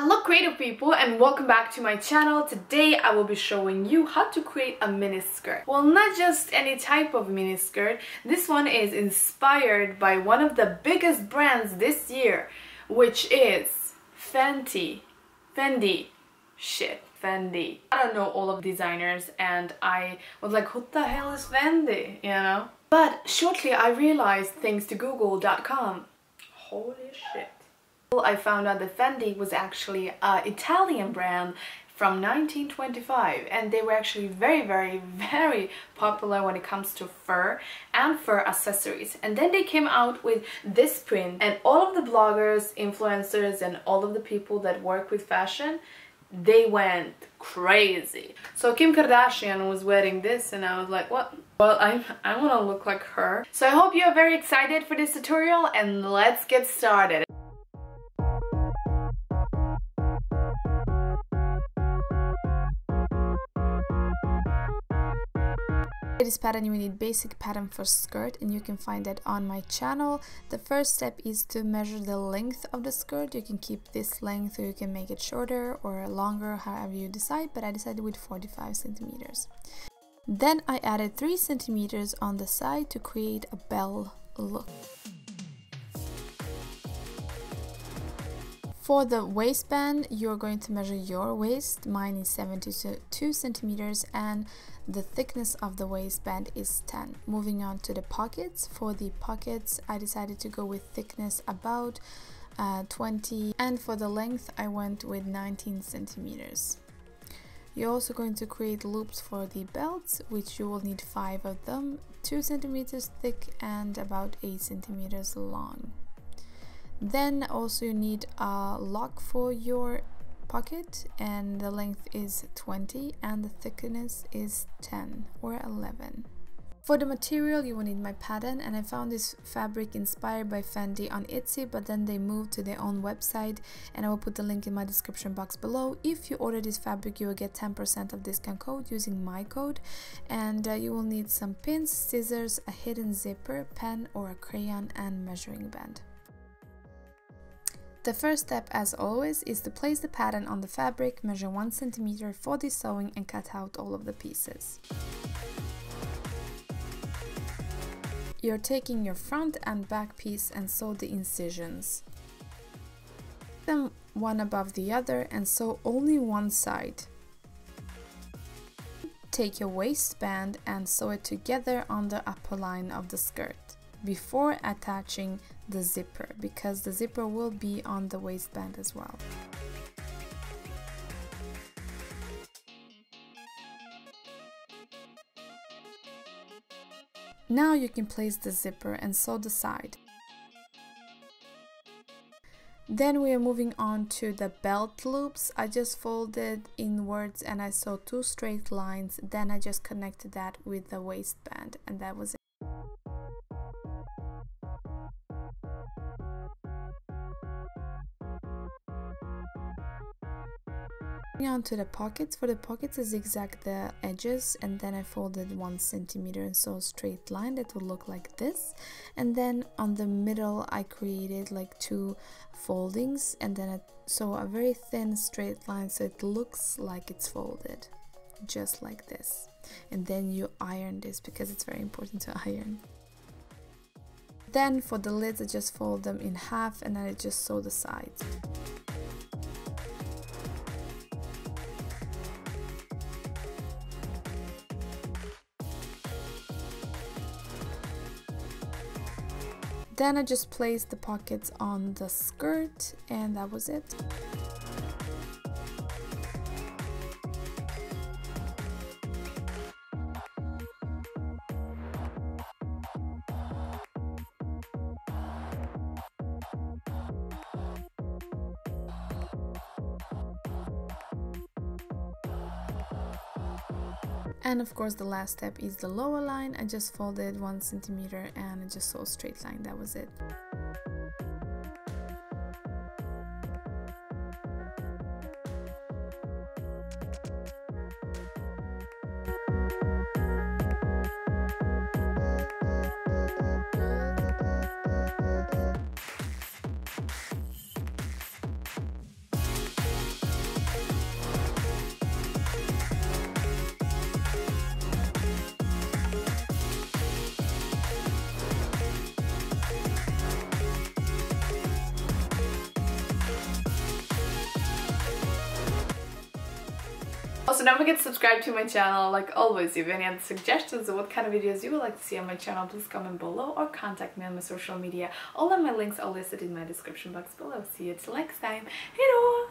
Hello creative people and welcome back to my channel. Today I will be showing you how to create a mini skirt. Well, not just any type of mini skirt. This one is inspired by one of the biggest brands this year, which is Fenty. Fendi. Shit. Fendi. I don't know all of designers and I was like, what the hell is Fendi? You know? But shortly I realized thanks to google.com. Holy shit. I found out that Fendi was actually an Italian brand from 1925 and they were actually very very very popular when it comes to fur and fur accessories. And then they came out with this print and all of the bloggers influencers and all of the people that work with fashion they went crazy. So Kim Kardashian was wearing this and I was like what? Well I, I want to look like her. So I hope you're very excited for this tutorial and let's get started For this pattern you need basic pattern for skirt and you can find that on my channel. The first step is to measure the length of the skirt. You can keep this length or you can make it shorter or longer however you decide but I decided with 45 centimeters. Then I added 3 centimeters on the side to create a bell look. For the waistband, you're going to measure your waist. Mine is 72 centimeters and the thickness of the waistband is 10. Moving on to the pockets. For the pockets, I decided to go with thickness about uh, 20 and for the length, I went with 19 centimeters. You're also going to create loops for the belts, which you will need 5 of them, 2 centimeters thick and about 8 centimeters long. Then also you need a lock for your pocket and the length is 20 and the thickness is 10 or 11. For the material you will need my pattern and I found this fabric inspired by Fendi on Etsy but then they moved to their own website and I will put the link in my description box below. If you order this fabric you will get 10% of discount code using my code and uh, you will need some pins, scissors, a hidden zipper, pen or a crayon and measuring band. The first step, as always, is to place the pattern on the fabric, measure 1 cm for the sewing and cut out all of the pieces. You're taking your front and back piece and sew the incisions. Them one above the other and sew only one side. Take your waistband and sew it together on the upper line of the skirt before attaching the zipper because the zipper will be on the waistband as well. Now you can place the zipper and sew the side. Then we are moving on to the belt loops. I just folded inwards and I saw two straight lines. Then I just connected that with the waistband and that was it. On to the pockets for the pockets I zigzag the edges and then I folded one centimeter and sew straight line that would look like this. And then on the middle I created like two foldings and then I sew a very thin straight line so it looks like it's folded just like this. And then you iron this because it's very important to iron. Then for the lids I just fold them in half and then I just sew the sides Then I just placed the pockets on the skirt and that was it. And of course the last step is the lower line. I just folded one centimeter and just saw a straight line. That was it Also don't forget to subscribe to my channel like always. If you have any other suggestions or what kind of videos you would like to see on my channel please comment below or contact me on my social media. All of my links are listed in my description box below. See you till next time. Hello!